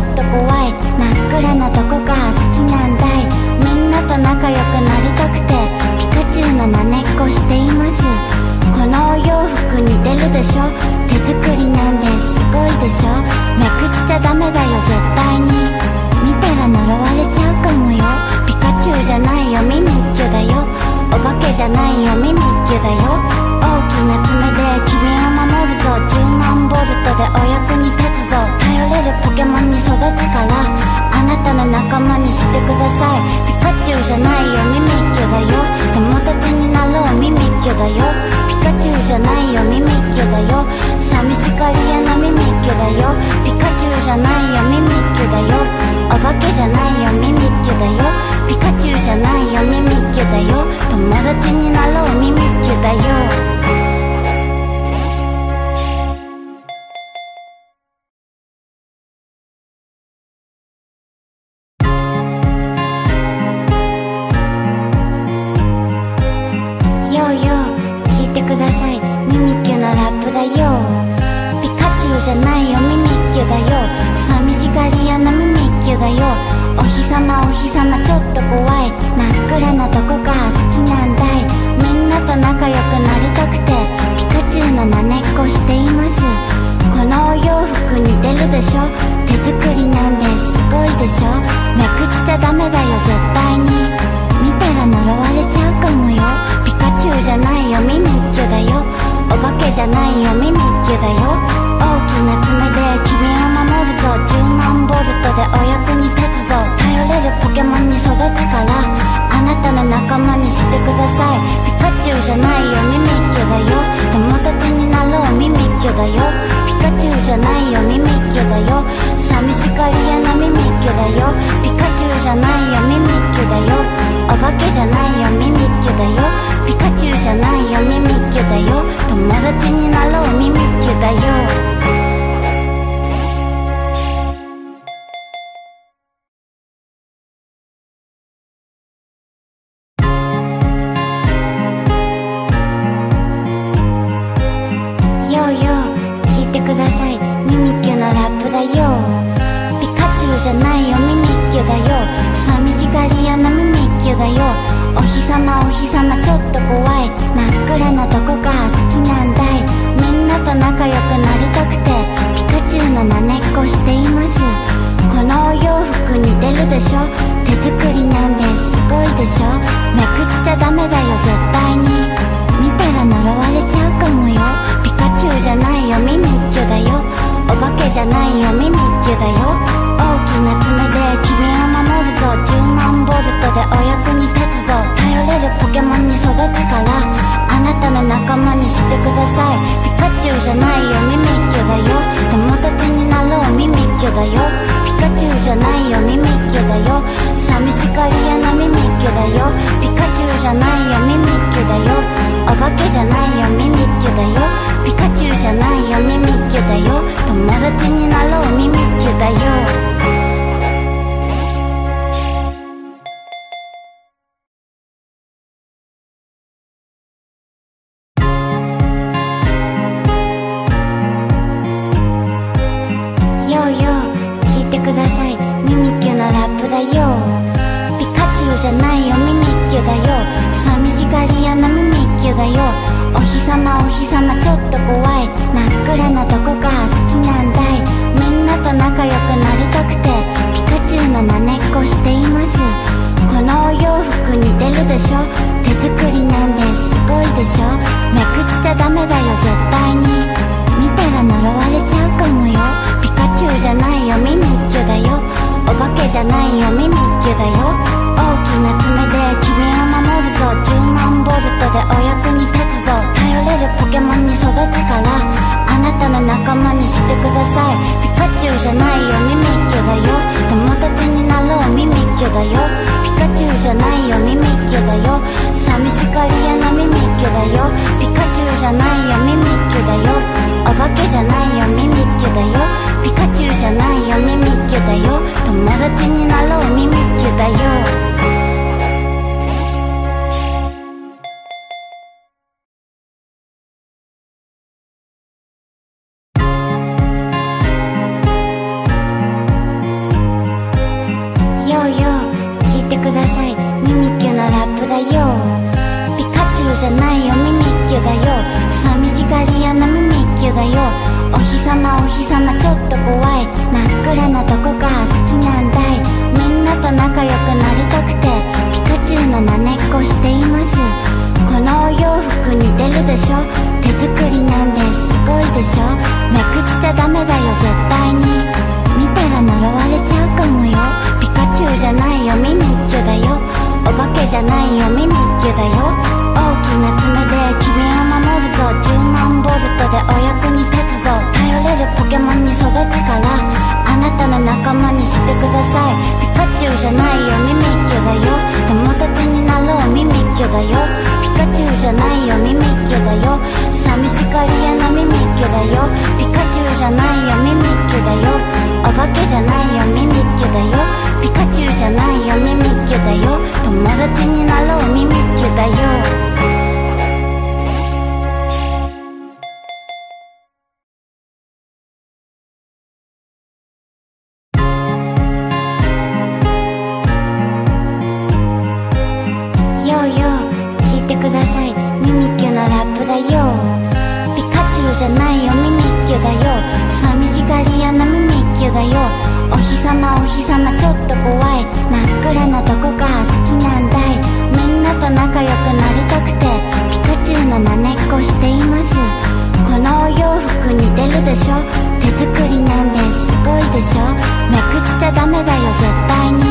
ょっと怖い。真っ暗などこが好きなんだい。みんなと仲良くなりたくてピカチュウの真似っこしています。このお洋服似てるでしょ？手作りなんです。ごいでしょ？めくっちゃダメだよ絶対に。見たら呪われちゃうかもよ。ピカチュウじゃないよミミッキュだよ。お化けじゃないよミミッキュだよ。大きな爪で君を守るぞ。10万ボルトでお役に立つぞ。れるポケモンに育つからあなたの仲間にしてください。ピカチュウじゃないよミミッキュだよ。友達になろうミミッキュだよ。ピカチュウじゃないよミミッキュだよ。寂しがり屋なミミッキュだよ。ピカチュウじゃないよミミッキュだよ。お化けじゃないよミミッキュだよ。ピカチュウじゃないよミミッキュだよ。友達になろうミミッキュだよ。よ。ピカチュウじゃないよ。ミミッキュだよ。お化けじゃないよ。ミミッキュだよ。ピカチュウじゃないよ。ミミッキュだよ。友達になろう。ミミッキュだよ。寂しがり屋なミミッキュだよ。お日様お日様ちょっと怖い。真っ暗などこが好きなんだい。みんなと仲良くなりたくてピカチュウの真似っこしています。このお洋服似てるでしょ？手作りなんですすごいでしょ？めくっちゃダメだよ絶対に。見たら呪われちゃうかもよ。ピカチュウじゃないよミミッキュだよ。お化けじゃないよミミッキュだよ。大きな爪で君を守るぞ。10万ボルトでお役に立つぞ。頼れるポケモンに育つからあなたの仲間にしてください。ピカチュウじゃないよミミッキュだよ。友達になろうミミッキュだよ。ピカチュウじゃないよミミッキュだよ。寂しがり屋なミミッキュだよ。ピカチュウじゃないよミミッキュだよ。お化けじゃないよミミッキュだよ。ピカチュウじゃないよミミッキュだよ。友達になろうケモンに育つからあなたの仲間にしてください。ピカチュウじゃないよミミッキュだよ。友達になろうミミッキュだよ。ピカチュウじゃないよミミッキュだよ。寂しがり屋なミミッキュだよ。ピカチュウじゃないよミミッキュだよ。お化けじゃないよミミッキュだよ。ピカチュウじゃないよミミッキュだよ。友達になろうミミッキュだよ。でしょ？手作りなんですごいでしょ？めくっちゃダメだよ絶対に。見たら呪われちゃうかもよ。ピカチュウじゃないよミミッキュだよ。お化けじゃないよミミッキュだよ。大きな爪で君を守るぞ。10万ボルトでお役に立つぞ。頼れるポケモンに育つからあなたの仲間にしてください。ピカチュウじゃないよミミッキュだよ。友達になろうミミッキュだよ。カチュウじゃないよミミッキュだよ。寂しがり屋のミミッキュだよ。ピカチュウじゃないよミミッキュだよ。お化けじゃないよミミッキュだよ。ピカチュウじゃないよミミッキュだよ。友達になろうミミッキュだよ。様ちょっと怖い。真っ暗なとこが好きなんだい。みんなと仲良くなりたくてピカチュウのまねっこしています。このお洋服似てるでしょ？手作りなんです。ごいでしょ？めくっちゃダメだよ絶対に。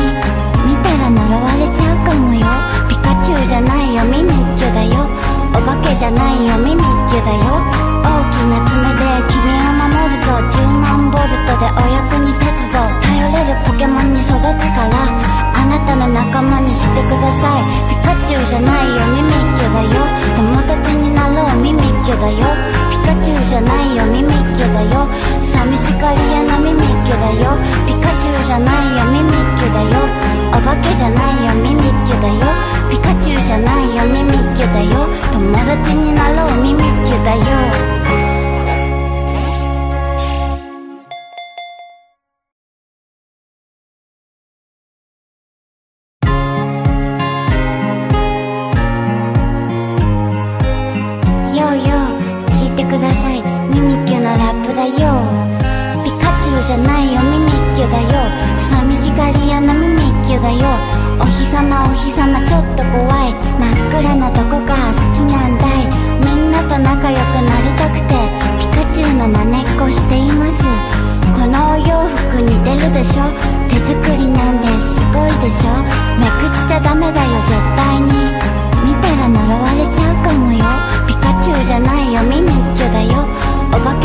見たら呪われちゃうかもよ。ピカチュウじゃないよミミッキュだよ。お化けじゃないよミミッキュだよ。大きな爪で君を守るぞ。10万ボルトでお役に立つ。ポケモンに育つからあなたの仲間にしてください。ピカチュウじゃないよミミッキュだよ。友達になろうミミッキュだよ。ピカチュウじゃないよミミッキュだよ。寂しがり屋のミミッキュだよ。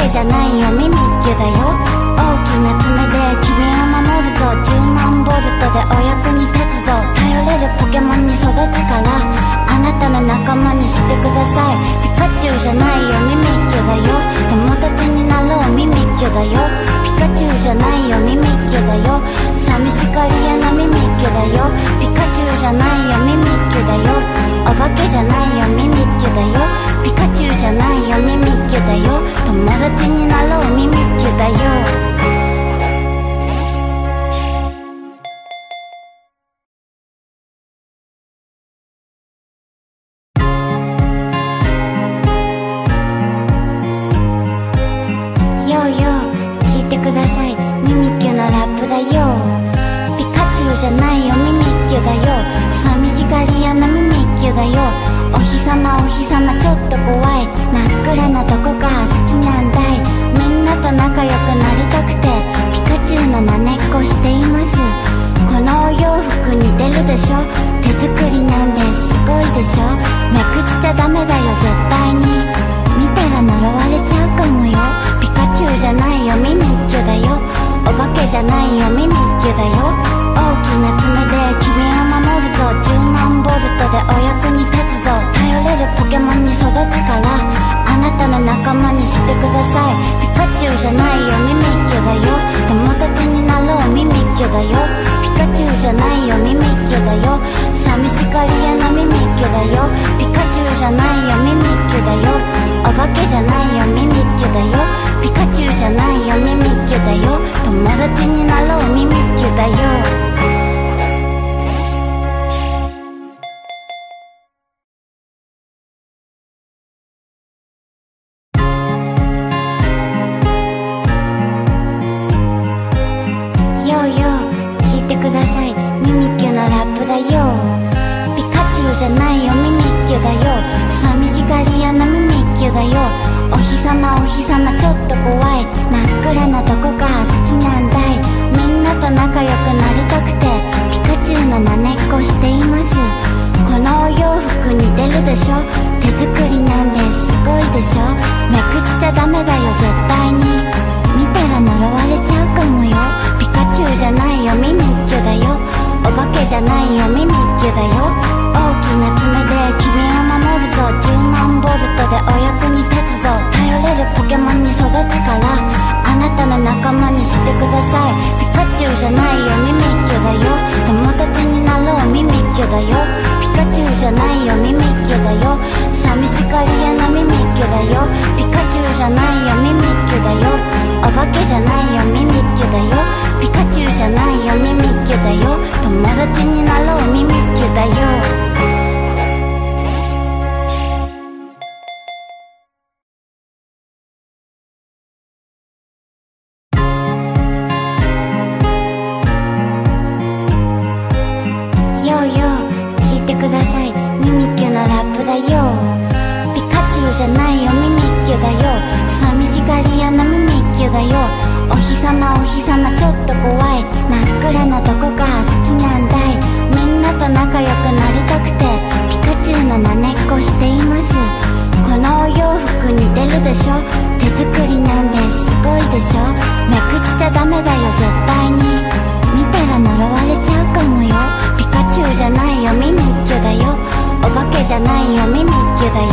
声じゃないよミミッキュだよ大きな爪で君を守るぞ。10万ボルトでお役に立つぞ。頼れるポケモンに育つからあなたの仲間にしてください。ピカチュウじゃないよミミッキュだよ。友達になろうミミッキュだよ。ピカチュウじゃないよミミッキュだよ。寂しがり屋なミミッキュだよ。ピカチュウじゃないよミミッキュだよ。お化けじゃないよミミッキュだよ。ピカチュウじゃないよ。ミミッキュだよ。友達になろう。ミミッキュだよ。お日様お日様ちょっと怖い。真っ暗なとこが好きなんだい。みんなと仲良くなりたくてピカチュウのまねっこしています。このお洋服似てるでしょ？手作りなんですごいでしょ？めくっちゃダメだよ絶対に。見たら呪われちゃうかもよ。ピカチュウじゃないよ。ミミッキュだよ。お化けじゃないよ。ミミッキュだよ。大きな爪で君ぞ10万ボルトでお役に立つぞ。頼れるポケモンに育つからあなたの仲間にしてください。ピカチュウじゃないよミミッキュだよ。友達になろうミミッキュだよ。ピカチュウじゃないよミミッキュだよ。寂しがり屋のミミッキュだよ。ピカチュウじゃないよミミッキュだよ。お化けじゃないよミミッキュだよ。ピカチュウじゃないよミミッキュだよ。友達になろうミミッキュだよ。ださい。ピカチュウじゃないよミミッキュだよ。友達になろうミミッキュだよ。ピカチュウじゃないよミミッキュだよ。寂しがり屋のミミッキュだよ。ピカチュウじゃないよミミッキュだよ。お化けじゃないよミミッキュだよ。ピカチュウじゃないよミミッキュだよ。友達になろうミミッキュだよ。手作りなんですすごいでしょ？めくっちゃダメだよ絶対に。見たら呪われちゃうかもよ。ピカチュウじゃないよミミッキュだよ。お化けじゃないよミミッキュだよ。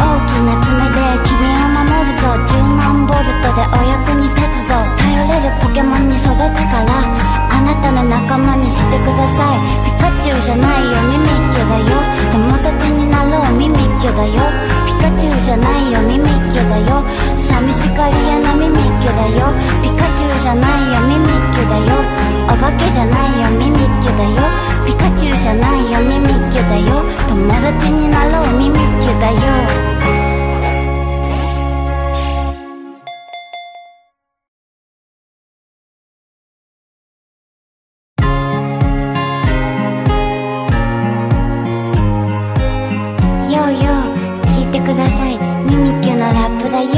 大きな爪で君を守るぞ。10万ボルトでお役に立つぞ。頼れるポケモンに育つからあなたの仲間にしてください。ピカチュウじゃないよミミッキュだよ。友達になろうミミッキュだよ。じゃないよミミッキュだよ。寂しがり屋のミミッキュだよ。ピカチュウじゃないよミミッキュだよ。お化けじゃないよミミッキュだよ。ピカチュウじゃないよミミッキュだよ。友達になろうミミッキュだよ。ようよう聞いてください。ミミッキュのラップだよ。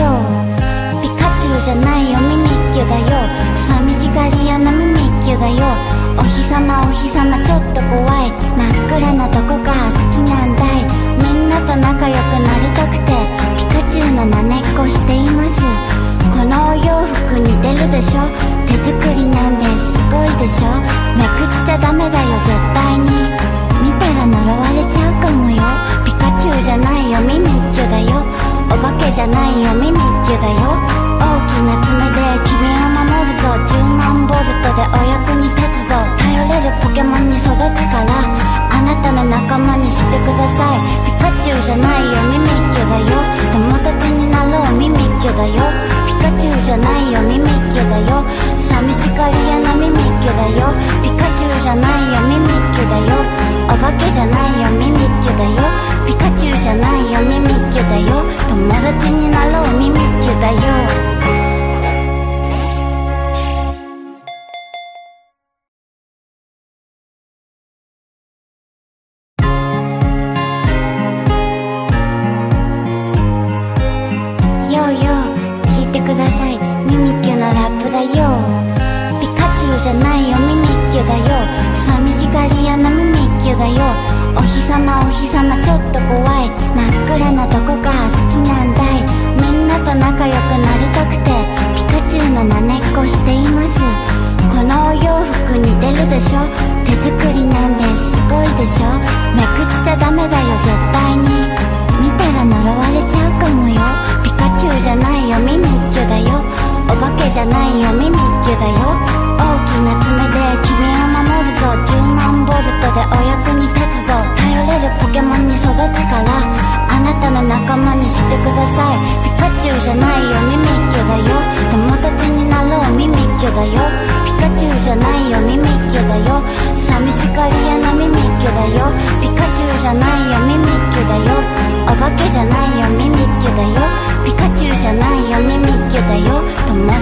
ピカチュウじゃないよミミッキュだよ。寂しがり屋のミミッキュだよ。お日様お日様ちょっと怖い。真っ暗などこが好きなんだい。みんなと仲良くなりたくてピカチュウの真似っこしています。このお洋服に出るでしょ。手作りなんです。ごいでしょ。めくっちゃダメだよ絶対に。見たら呪われちゃうかもよ。ピカチュウじゃないよミミッキュだよ。お化けじゃないよミミッキュだよ。大きな爪で君を守るぞ。10万ボルトでお役に立つぞ。頼れるポケモンに育つから。あなたの仲間にしてください。ピカチュウじゃないよミミッキュだよ。友達になろうミミッキュだよ。ピカチュウじゃないよミミッキュだよ。寂しがり屋のミミッキュだよ。ピカチュウじゃないよミミッキュだよ。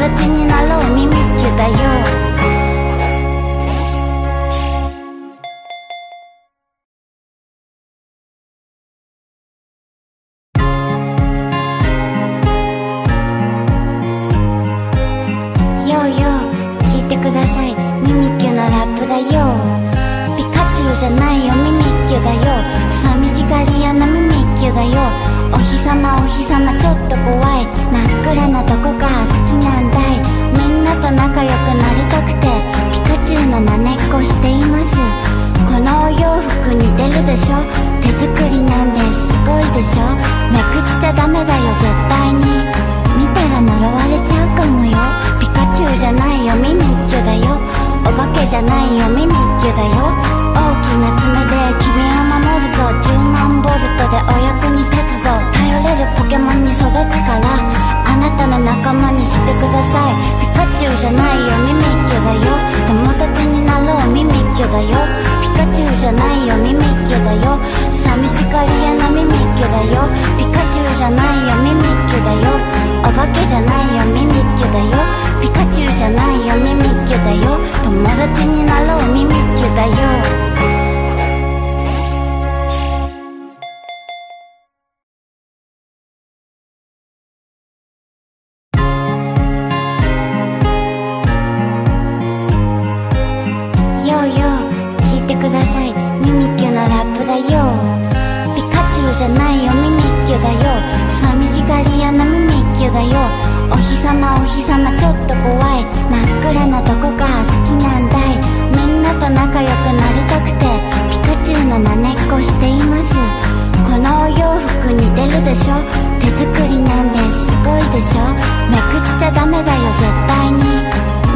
友達になろうミでしょ？手作りなんですごいでしょ？めくっちゃダメだよ絶対に。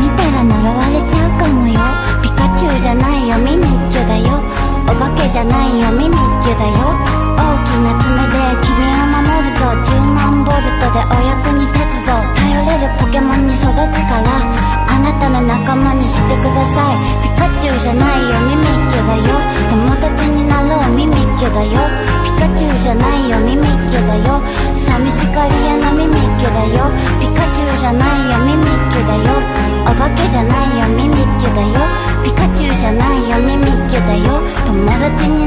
見たら呪われちゃうかもよ。ピカチュウじゃないよミミッキュだよ。お化けじゃないよミミッキュだよ。大きな爪で君を守るぞ。10万ボルトでお役に立つぞ。頼れるポケモンに育つからあなたの仲間にしてください。ピカチュウじゃないよミミッキュだよ。ты не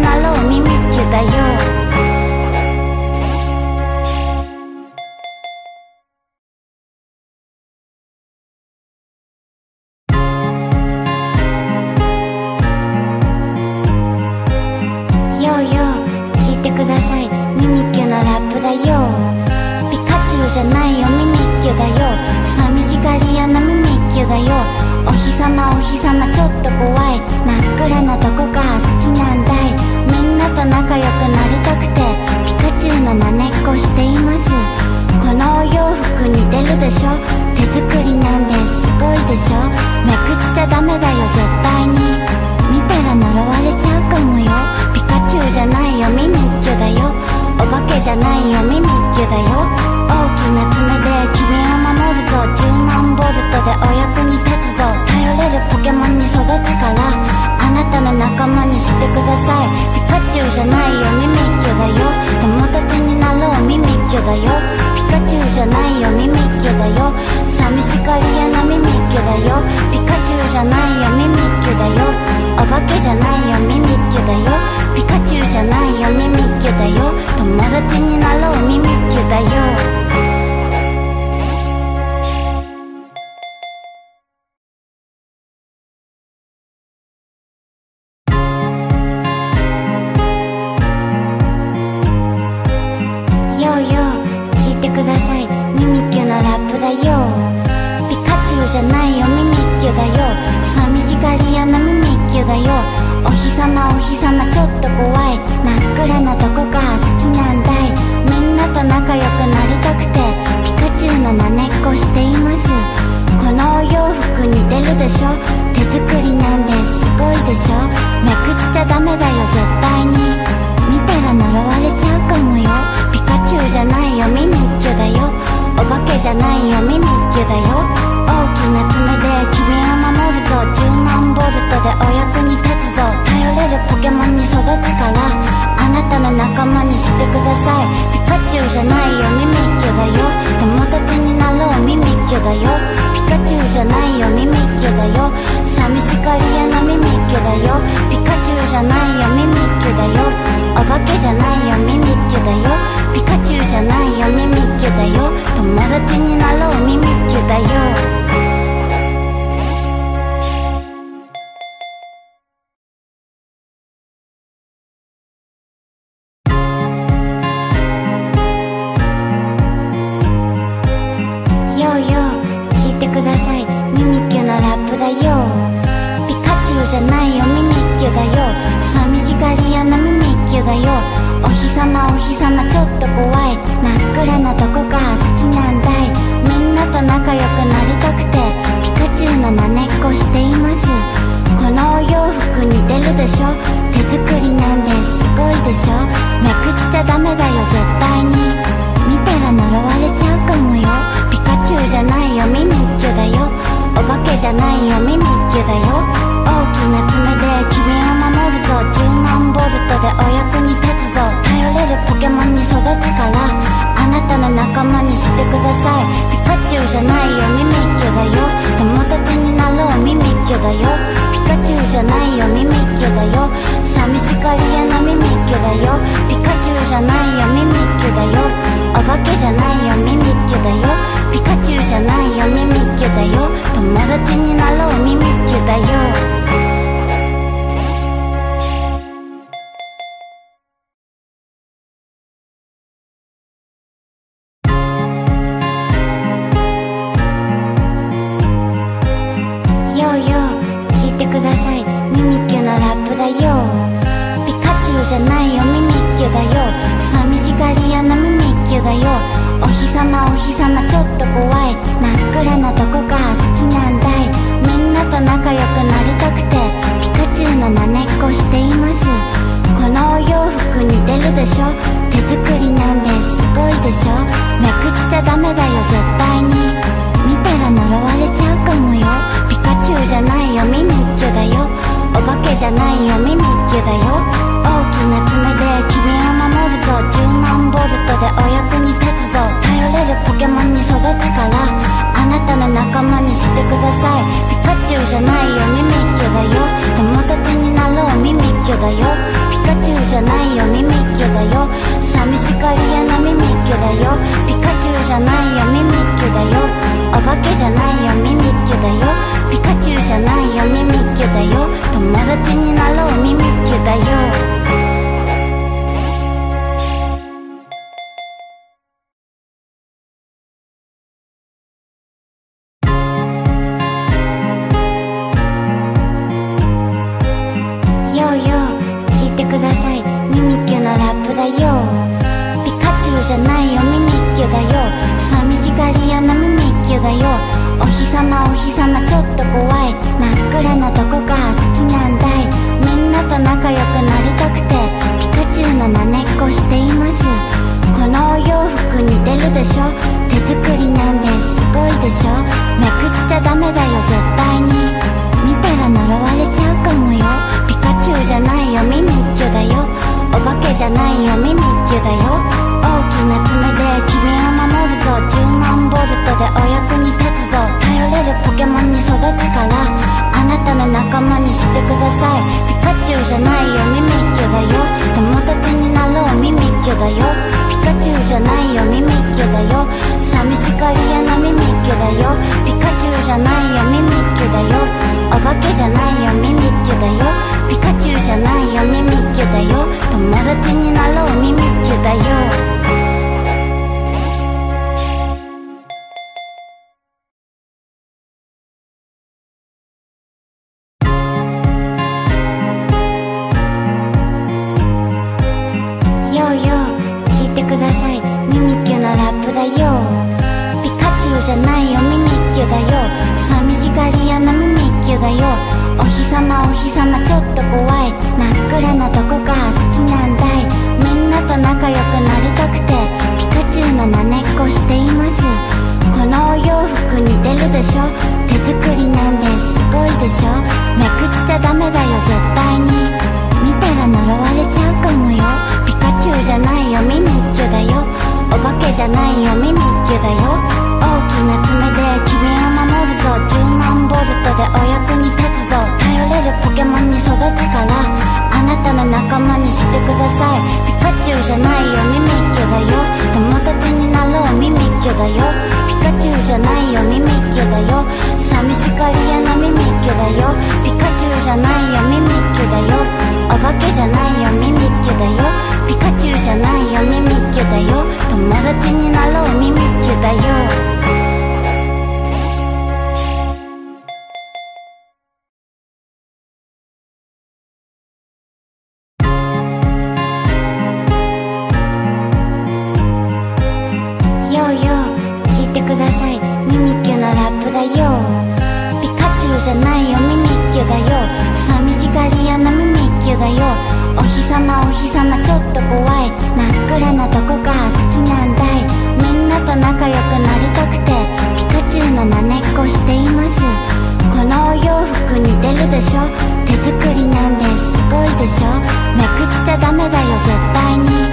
漂うお日様お日様ちょっと怖い。真っ暗なとこが好きなんだい。みんなと仲良くなりたくてピカチュウのまねっこしています。このお洋服似てるでしょ？手作りなんです。ごいでしょ？めくっちゃダメだよ絶対に。見たら呪われちゃうかもよ。ピカチュウじゃないよミミッキュだよ。お化けじゃないよミミッキュだよ。大きな爪で君をぞ10万ボルトでお役に立つぞ。頼れるポケモンに育つからあなたの仲間にしてください。ピカチュウじゃないよミミッキュだよ。友達になろうミミッキュだよ。ピカチュウじゃないよミミッキュだよ。寂しがり屋のミミッキュだよ。ピカチュウじゃないよミミッキュだよ。お化けじゃないよミミッキュだよ。ピカチュウじゃないよミミッキュだよ。友達にじゃないよミミッキュだよ。ピカチュウじゃないよミミッキュだよ。友達になろうミミッキュだよ。でしょ？手作りなんですごいでしょ？めくっちゃダメだよ絶対に。見たら呪われちゃうかもよ。ピカチュウじゃないよミミッキュだよ。お化けじゃないよミミッキュだよ。大きな爪で君を守るぞ。10万ボルトでお役に立つぞ。頼れるポケモンに育つからあなたの仲間にしてください。ピカチュウじゃないよミミッキュだよ。友達になろうミミッキュだよ。カチュウじゃないよミミッキュだよ。寂しがり屋のミミッキュだよ。ピカチュウじゃないよミミッキュだよ。お化けじゃないよミミッキュだよ。ピカチュウじゃないよミミッキュだよ。友達になろうミミッキュだよ。だよ。ピカチュウじゃないよミミッキュだよ。寂しがり屋のミミッキュだよ。お日様お日様ちょっと怖い。真っ暗などこが好きなんだい。みんなと仲良くなりたくてピカチュウの真似っこしています。このお洋服似てるでしょ。手作りなんです。ごいでしょ。めくっちゃダメだよ。絶対に。見たら呪われちゃうかもよ。ピカチュウじゃないよミミッキュだよ。お化けじゃないよミミッキュだよ。大きな爪で君を守るぞ。10万ボルトでお役に立つぞ。頼れるポケモンに育つからあなたの仲間にしてください。ピカチュウじゃないよミミッキュだよ。友達になろうミミッキュだよ。ピカチュウじゃないよミミッキュだよ。寂しがり屋のミミッキュだよ。ピカチュウじゃないよミミッキュだよ。お化けじゃないよミミッキュだよ。ピカチュウじゃないよ。ミミッキュだよ。友達になろう。ミミッキュだよ。じゃないよミミッキュだよ。大きな爪で君を守るぞ。10万ボルトでお役に立つぞ。頼れるポケモンに育つから。あなたの仲間にしてください。ピカチュウじゃないよミミッキュだよ。友達になろうミミッキュだよ。ピカチュウじゃないよミミッキュだよ。寂しがり屋のミミッキュだよ。ピカチュウじゃないよミミッキュだよ。お化けじゃないよミミッキュだよ。ピカチュウじゃないよミミッキュだよ。友達になろうミミッキュだよ。じゃないよミミッキュだよ。寂しがり屋なミミッキュだよ。様お日様ちょっと怖い。真っ暗などこが好きなんだい。みんなと仲良くなりたくてピカチュウの真似っこしています。このお洋服似てるでしょ？手作りなんです。ごいでしょ？めくっちゃダメだよ絶対に。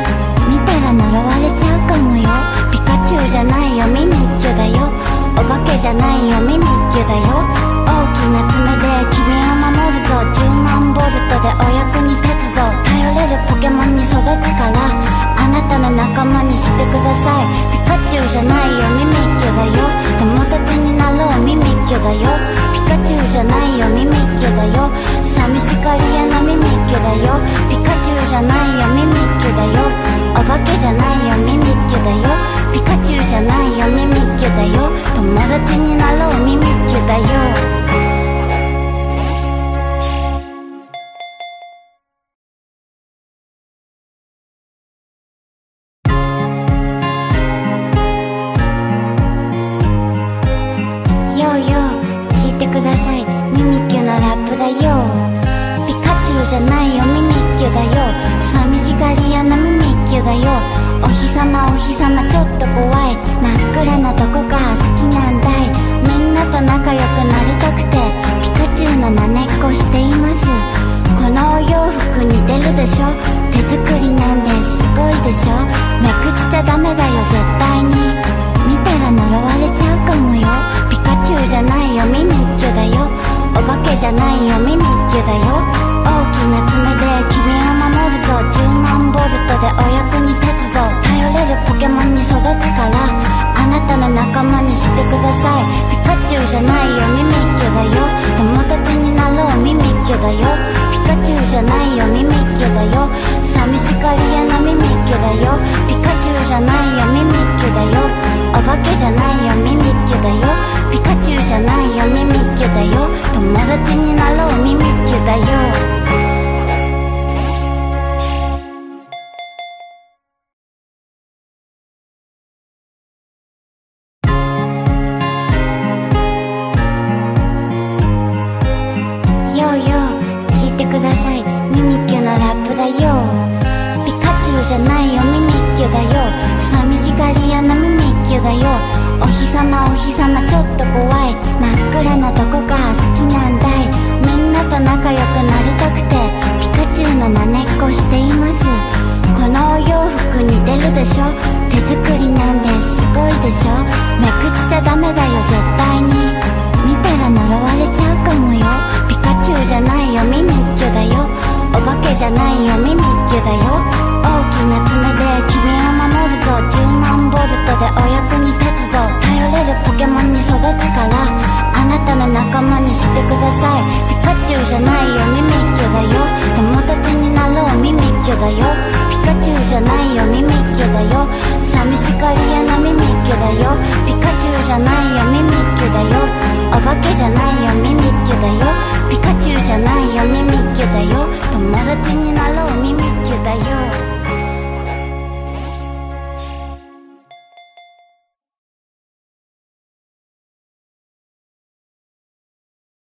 見たら呪われちゃうかもよ。ピカチュウじゃないよ。ミミッキュだよ。お化けじゃないよ。ミミッキュだよ。大きな爪で君を守るぞ。10万ボルトでお役に立つ。れるポケモンに育つからあなたの仲間にしてください。ピカチュウじゃないよミミッキュだよ。友達になろうミミッキュだよ。ピカチュウじゃないよミミッキュだよ。寂しがり屋のミミッキュだよ。ピカチュウじゃないよミミッキュだよ。お化けじゃないよミミッキュだよ。ピカチュウじゃないよミミッキュだよ。友達になろうミミッキュだよ。だよ。ピカチュウじゃないよ。ミミッキュだよ。寂しがり屋のミミッキュだよ。ピカチュウじゃないよ。ミミッキュだよ。お化けじゃないよ。ミミッキュだよ。ピカチュウじゃないよ。ミミッキュだよ。友達になろう。ミミッキュだよ。しています。このお洋服似てるでしょ？手作りなんですすごいでしょ？めくっちゃダメだよ絶対に。見たら呪われちゃうかもよ。ピカチュウじゃないよミミッキュだよ。お化けじゃないよミミッキュだよ。大きな爪で君をぞ10万ボルトでお役に立つぞ。頼れるポケモンに育つからあなたの仲間にしてください。ピカチュウじゃないよミミッキュだよ。友達になろうミミッキュだよ。ピカチュウじゃないよミミッキュだよ。寂しがり屋のミミッキュだよ。ピカチュウじゃないよミミッキュだよ。お化けじゃないよミミッキュだよ。ピカチュウじゃないよミミッキュだよ。友達になろうミミッキュだよ。